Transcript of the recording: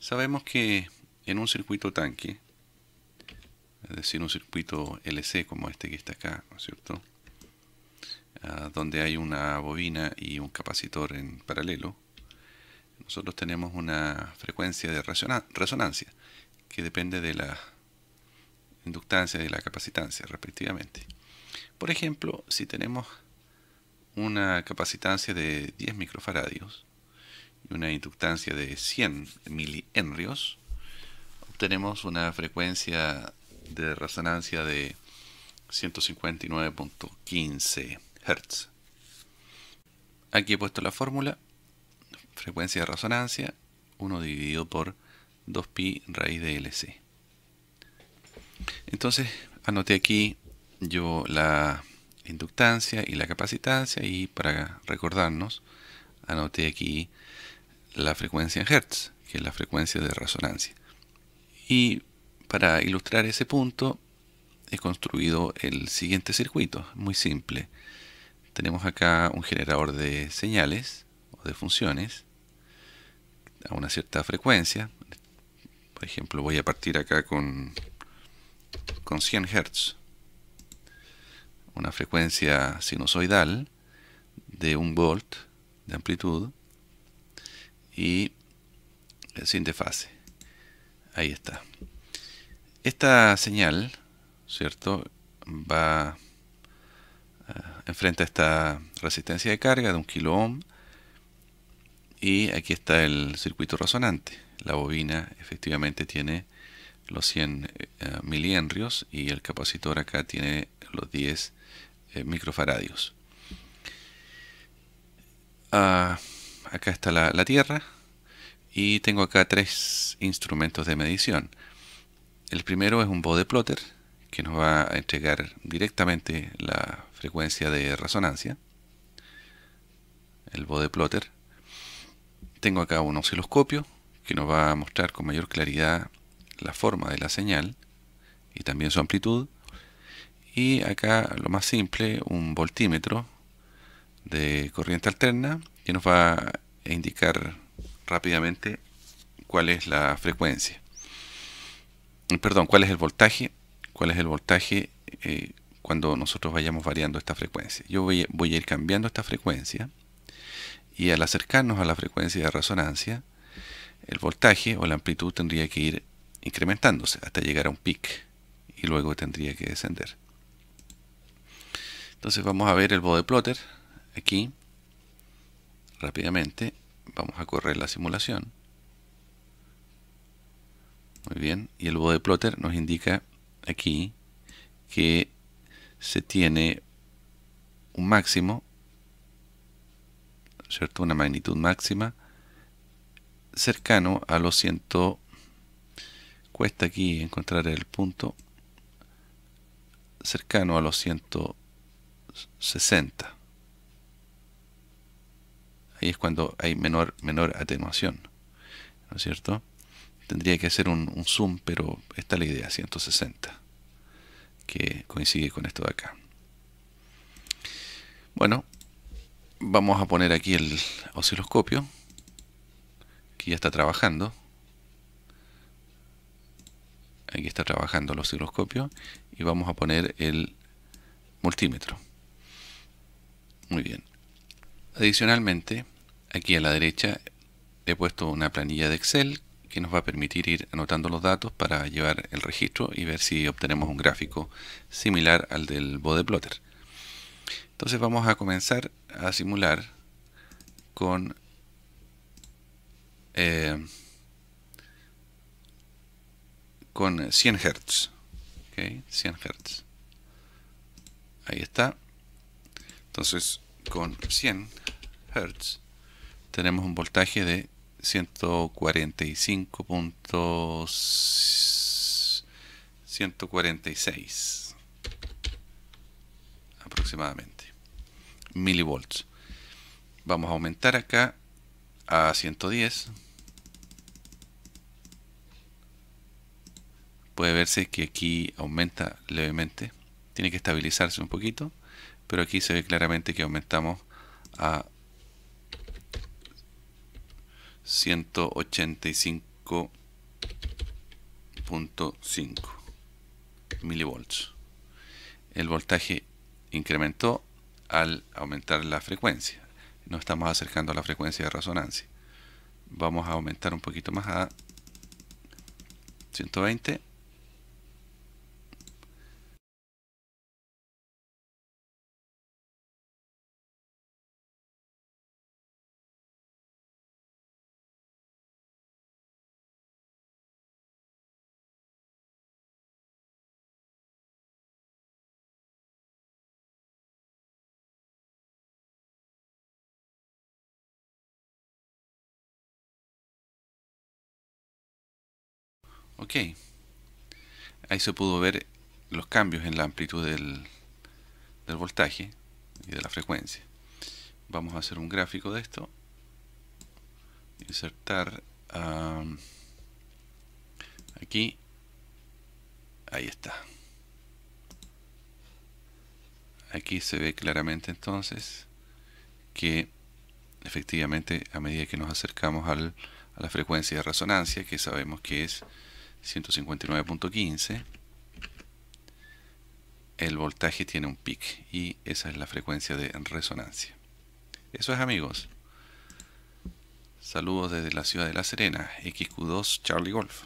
Sabemos que en un circuito tanque, es decir, un circuito LC como este que está acá, ¿no es cierto? Ah, donde hay una bobina y un capacitor en paralelo, nosotros tenemos una frecuencia de resonancia que depende de la inductancia y de la capacitancia respectivamente. Por ejemplo, si tenemos una capacitancia de 10 microfaradios una inductancia de 100 milihenrios, obtenemos una frecuencia de resonancia de 159.15 Hz. Aquí he puesto la fórmula, frecuencia de resonancia, 1 dividido por 2pi raíz de LC. Entonces anoté aquí yo la inductancia y la capacitancia y para recordarnos anoté aquí la frecuencia en Hertz, que es la frecuencia de resonancia. Y para ilustrar ese punto he construido el siguiente circuito, muy simple. Tenemos acá un generador de señales o de funciones a una cierta frecuencia. Por ejemplo, voy a partir acá con, con 100 Hz una frecuencia sinusoidal de un volt de amplitud y sin desfase. Ahí está. Esta señal, ¿cierto? Va uh, enfrente a esta resistencia de carga de un kilo ohm y aquí está el circuito resonante. La bobina efectivamente tiene los 100 uh, milihenrios y el capacitor acá tiene los 10 eh, microfaradios. Acá está la, Tierra y tengo acá tres instrumentos de medición. El primero es un bode plotter que nos va a entregar directamente la frecuencia de resonancia. El bode plotter. Tengo acá un osciloscopio que nos va a mostrar con mayor claridad la forma de la señal y también su amplitud y acá lo más simple un voltímetro de corriente alterna que nos va a indicar rápidamente cuál es la frecuencia. Perdón cuál es el voltaje cuál es el voltaje eh, cuando nosotros vayamos variando esta frecuencia. Yo voy, voy a ir cambiando esta frecuencia y al acercarnos a la frecuencia de resonancia el voltaje o la amplitud tendría que ir incrementándose hasta llegar a un pic y luego tendría que descender. Entonces vamos a ver el bode plotter aquí rápidamente. Vamos a correr la simulación. Muy bien, y el bode plotter nos indica aquí que se tiene un máximo, ¿cierto? Una magnitud máxima cercano a los 100 cuesta aquí encontrar el punto cercano a los 100 60. Ahí es cuando hay menor, menor atenuación. ¿No es cierto? Tendría que hacer un, zoom, pero esta es la idea, 160, que coincide con esto de acá. Bueno, vamos a poner aquí el osciloscopio, que ya está trabajando. Aquí está trabajando el osciloscopio y vamos a poner el multímetro. Muy bien. Adicionalmente, aquí a la derecha he puesto una planilla de Excel que nos va a permitir ir anotando los datos para llevar el registro y ver si obtenemos un gráfico similar al del bode plotter. Entonces vamos a comenzar a simular con eh, con 100 Hz. 100 Hz. Ahí está. Entonces, con 100 Hz tenemos un voltaje de 145.146 aproximadamente milivolts. Vamos a aumentar acá a 110. Puede verse que aquí aumenta levemente. Tiene que estabilizarse un poquito pero aquí se ve claramente que aumentamos a 185.146 5.5 milivolts. El voltaje incrementó al aumentar la frecuencia. Nos estamos acercando a la frecuencia de resonancia. Vamos a aumentar un poquito más a 120 Ok. Ahí se pudo ver los cambios en la amplitud del, del voltaje y de la frecuencia. Vamos a hacer un gráfico de esto. Insertar aquí. Ahí está. Aquí se ve claramente entonces que efectivamente a medida que nos acercamos al, a la frecuencia de resonancia, que sabemos que es 159.15 el voltaje tiene un pic y esa es la frecuencia de resonancia. Eso es amigos. Saludos desde la ciudad de La Serena, XQ2 Charlie Golf.